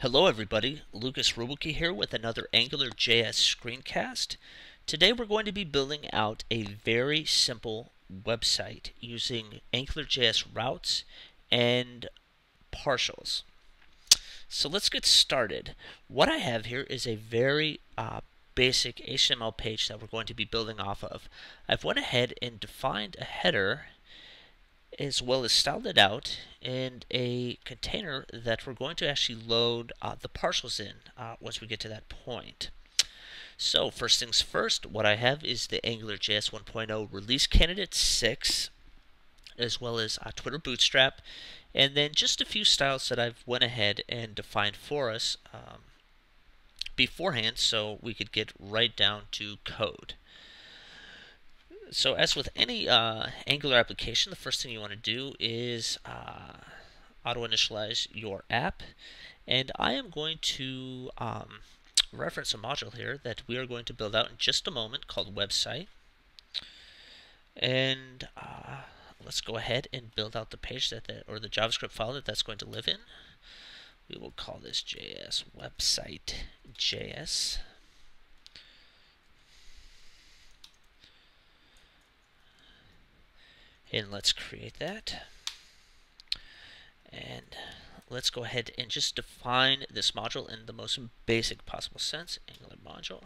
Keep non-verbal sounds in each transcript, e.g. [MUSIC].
Hello everybody, Lukas Ruebbelke here with another AngularJS screencast. Today we're going to be building out a very simple website using AngularJS routes and partials. So let's get started. What I have here is a very uh, basic HTML page that we're going to be building off of. I've went ahead and defined a header as well as styled it out in a container that we're going to actually load uh, the partials in uh, once we get to that point. So first things first, what I have is the AngularJS 1.0 release candidate 6 as well as uh, Twitter Bootstrap and then just a few styles that I've went ahead and defined for us um, beforehand so we could get right down to code. So as with any uh, Angular application, the first thing you want to do is uh, auto-initialize your app. And I am going to um, reference a module here that we are going to build out in just a moment called website. And uh, let's go ahead and build out the page that, that or the JavaScript file that that's going to live in. We will call this JS website JS. And let's create that. And let's go ahead and just define this module in the most basic possible sense angular module.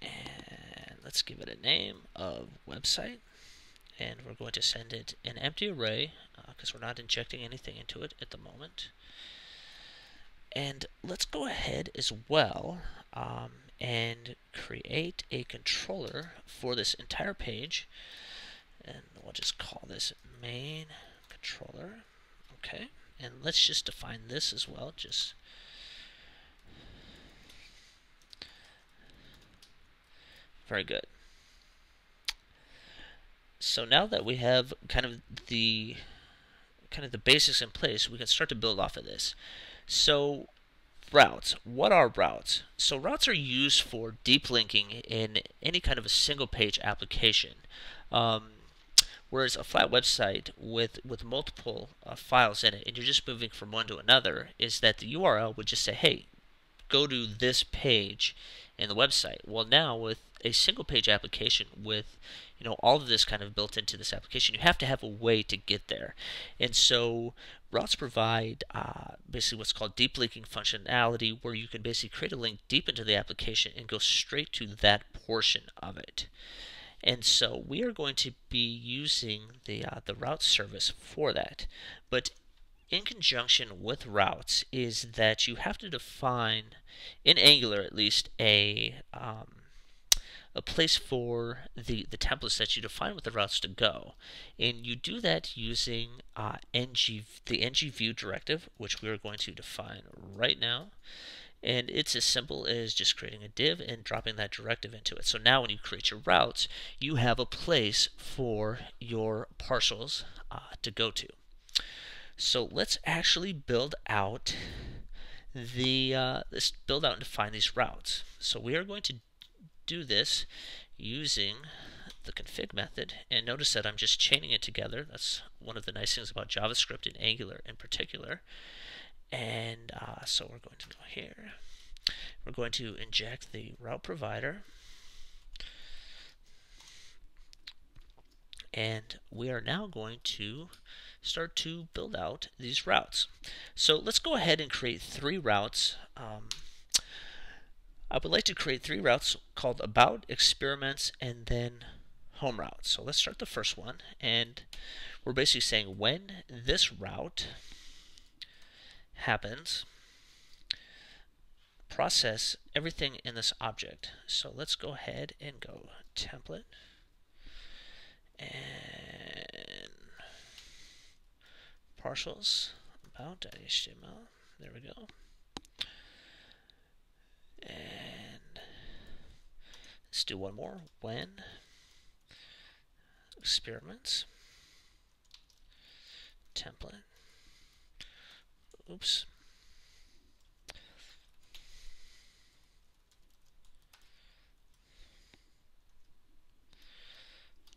And let's give it a name of website. And we're going to send it an empty array because uh, we're not injecting anything into it at the moment. And let's go ahead as well um, and create a controller for this entire page and we'll just call this main controller okay and let's just define this as well just very good so now that we have kind of the kind of the basics in place we can start to build off of this so routes. What are routes? So routes are used for deep linking in any kind of a single page application. Um, Whereas a flat website with, with multiple uh, files in it, and you're just moving from one to another, is that the URL would just say, hey, go to this page in the website. Well, now with a single page application with you know all of this kind of built into this application, you have to have a way to get there. And so routes provide uh, basically what's called deep linking functionality, where you can basically create a link deep into the application and go straight to that portion of it. And so we are going to be using the, uh, the route service for that. But in conjunction with routes is that you have to define, in Angular at least, a, um, a place for the, the templates that you define with the routes to go. And you do that using uh, ng, the ngview directive, which we are going to define right now. And it's as simple as just creating a div and dropping that directive into it. So now when you create your routes, you have a place for your partials uh, to go to. So let's actually build out the uh, let's build out and define these routes. So we are going to do this using the config method and notice that I'm just chaining it together. That's one of the nice things about JavaScript and Angular in particular. And uh, so we're going to go here. We're going to inject the route provider. And we are now going to start to build out these routes. So let's go ahead and create three routes. Um, I would like to create three routes called about, experiments, and then home routes. So let's start the first one. And we're basically saying when this route happens, process everything in this object. So let's go ahead and go template and partials about.html. There we go. And let's do one more. When experiments template Oops.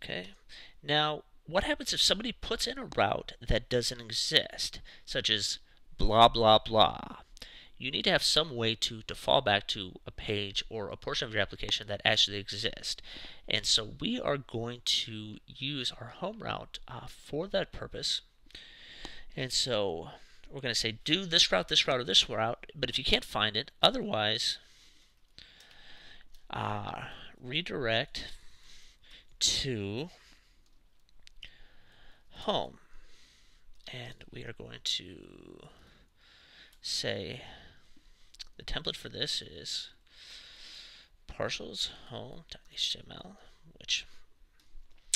Okay. Now, what happens if somebody puts in a route that doesn't exist, such as blah, blah, blah? you need to have some way to, to fall back to a page or a portion of your application that actually exists. And so we are going to use our home route uh, for that purpose. And so we're going to say do this route, this route, or this route. But if you can't find it, otherwise, uh, redirect to home. And we are going to say the template for this is partials home.html, which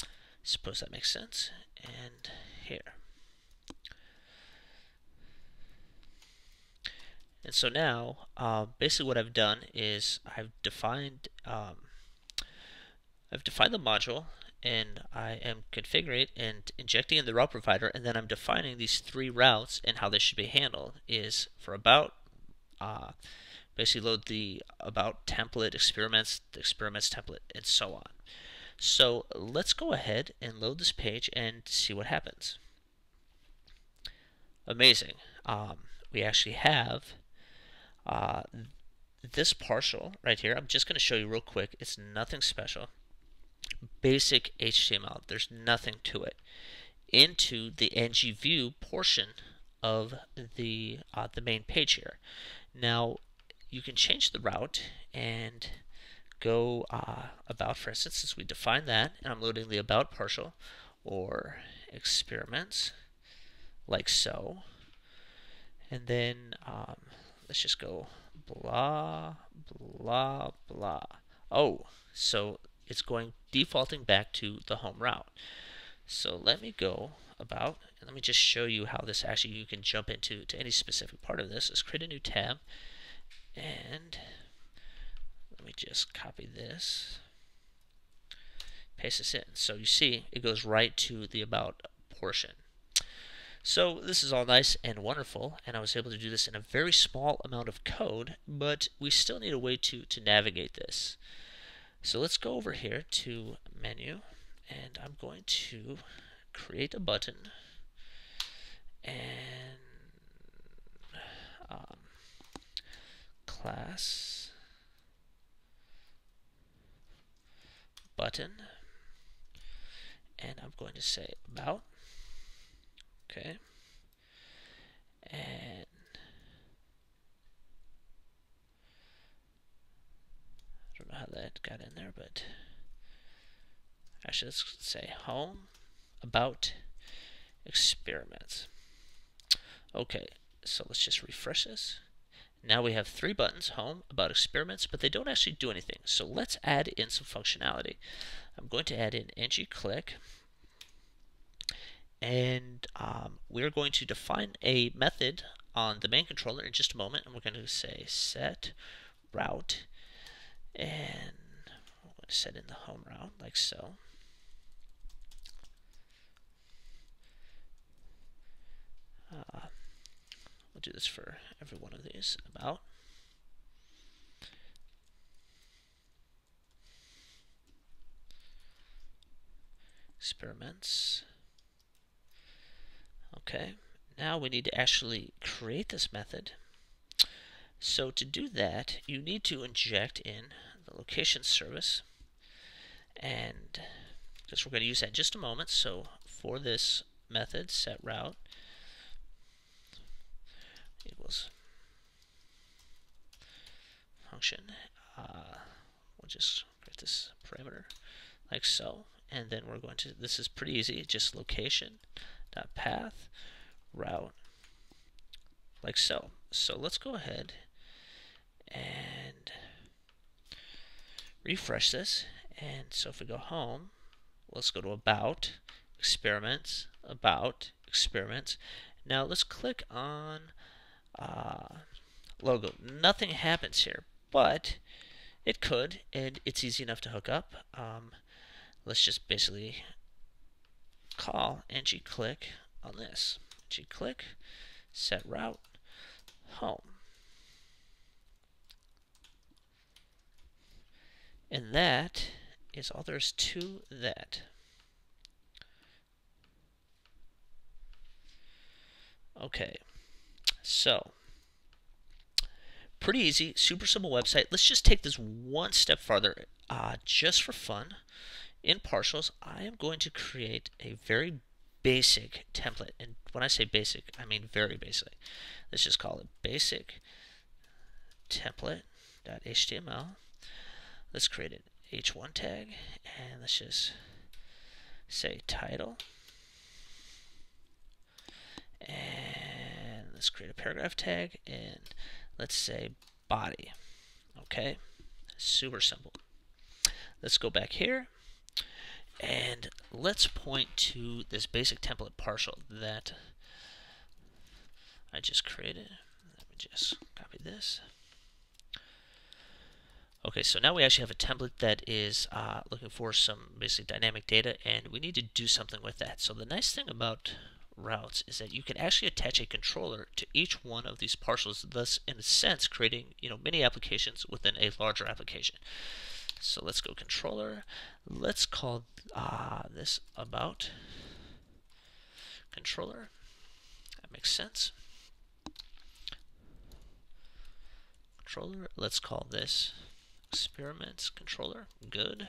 I suppose that makes sense, and here. And so now, uh, basically what I've done is I've defined um, I've defined the module and I am configuring it and injecting in the route provider. And then I'm defining these three routes and how they should be handled is for about uh, basically load the about template experiments the experiments template and so on. So let's go ahead and load this page and see what happens. Amazing. Um, we actually have uh, this partial right here I'm just going to show you real quick it's nothing special basic HTML. There's nothing to it. Into the ng-view portion of the uh, the main page here. Now you can change the route and go uh, about, for instance, since we defined that, and I'm loading the about partial or experiments like so. And then um, let's just go blah, blah, blah. Oh, so it's going defaulting back to the home route. So let me go about, and let me just show you how this actually, you can jump into to any specific part of this. Let's create a new tab, and let me just copy this, paste this in. So you see, it goes right to the about portion. So this is all nice and wonderful, and I was able to do this in a very small amount of code, but we still need a way to, to navigate this. So let's go over here to menu and I'm going to create a button and um, class button and I'm going to say about okay and I don't know how that got in there, but I let's say home about experiments. Okay, so let's just refresh this. Now we have three buttons, home, about experiments, but they don't actually do anything. So let's add in some functionality. I'm going to add in ng-click, and um, we're going to define a method on the main controller in just a moment, and we're going to say set route and I'm going to set in the home route like so. Uh, we'll do this for every one of these about. Experiments. Okay, now we need to actually create this method so to do that, you need to inject in the location service. And just we're going to use that in just a moment. So for this method, set route equals function. Uh, we'll just create this parameter like so. And then we're going to, this is pretty easy, just location dot path route like so. So let's go ahead and refresh this. And so if we go home, let's go to About, Experiments, About, Experiments. Now let's click on uh, logo. Nothing happens here, but it could, and it's easy enough to hook up. Um, let's just basically call and ng-click on this. ng-click, set route, home. And that is all there is to that. Okay, so pretty easy, super simple website. Let's just take this one step farther, uh, just for fun. In partials, I am going to create a very basic template. And when I say basic, I mean very basic. Let's just call it basic template.html. Let's create an h1 tag and let's just say title. And let's create a paragraph tag and let's say body. Okay, super simple. Let's go back here and let's point to this basic template partial that I just created. Let me just copy this. Okay, so now we actually have a template that is uh, looking for some basically dynamic data, and we need to do something with that. So the nice thing about routes is that you can actually attach a controller to each one of these partials, thus, in a sense, creating you know many applications within a larger application. So let's go controller. Let's call uh, this about controller. That makes sense. Controller. Let's call this experiments controller. Good.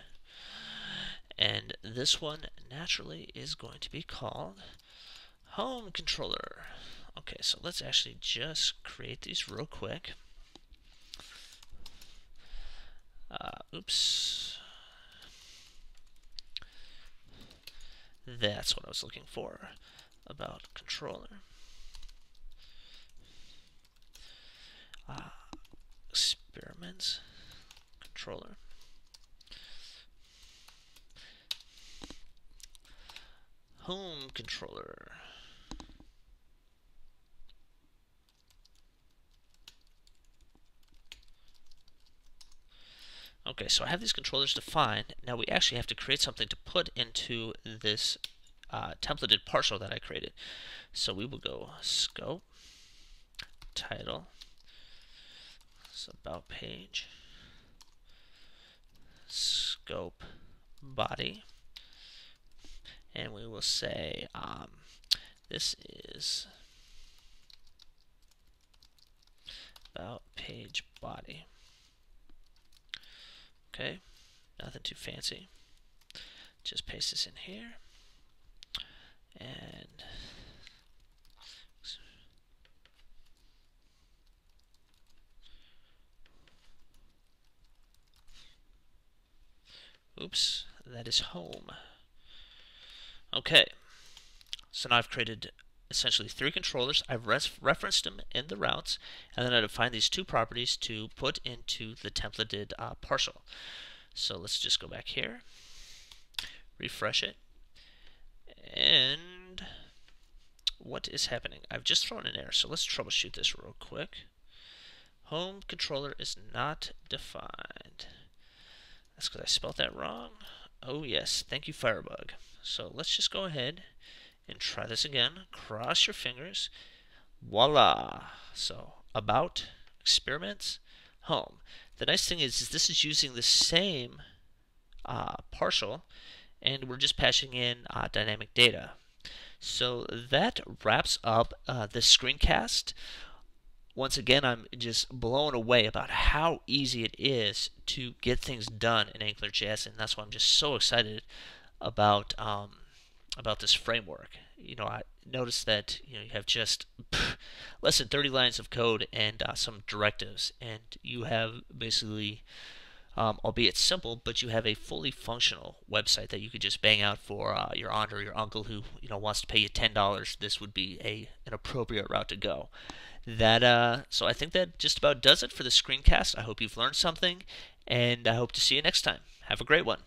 And this one naturally is going to be called home controller. Okay, so let's actually just create these real quick. Uh, oops. That's what I was looking for about controller. Uh, experiments controller. Home controller. Okay, so I have these controllers defined. Now we actually have to create something to put into this uh, templated partial that I created. So we will go scope, title, so about page, scope, body, and we will say um, this is about page body. Okay, nothing too fancy. Just paste this in here. And oops, that is home. Okay, so now I've created essentially three controllers. I've referenced them in the routes, and then I define these two properties to put into the templated uh, partial. So let's just go back here, refresh it, and what is happening? I've just thrown an error, so let's troubleshoot this real quick. Home controller is not defined. That's because I spelled that wrong. Oh yes, thank you Firebug. So let's just go ahead and try this again. Cross your fingers. Voila. So, about, experiments, home. The nice thing is, is this is using the same uh, partial, and we're just passing in uh, dynamic data. So that wraps up uh, the screencast. Once again, I'm just blown away about how easy it is to get things done in AngularJS, and that's why I'm just so excited about um, about this framework. You know, I noticed that you know you have just [LAUGHS] less than 30 lines of code and uh, some directives, and you have basically, um, albeit simple, but you have a fully functional website that you could just bang out for uh, your aunt or your uncle who you know wants to pay you ten dollars. This would be a an appropriate route to go. That uh, so I think that just about does it for the screencast. I hope you've learned something, and I hope to see you next time. Have a great one.